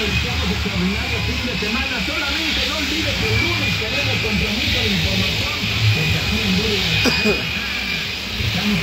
realizamos extraordinario fin de semana. Solamente no olvide que el lunes tenemos compromiso de información. Desde aquí en Estamos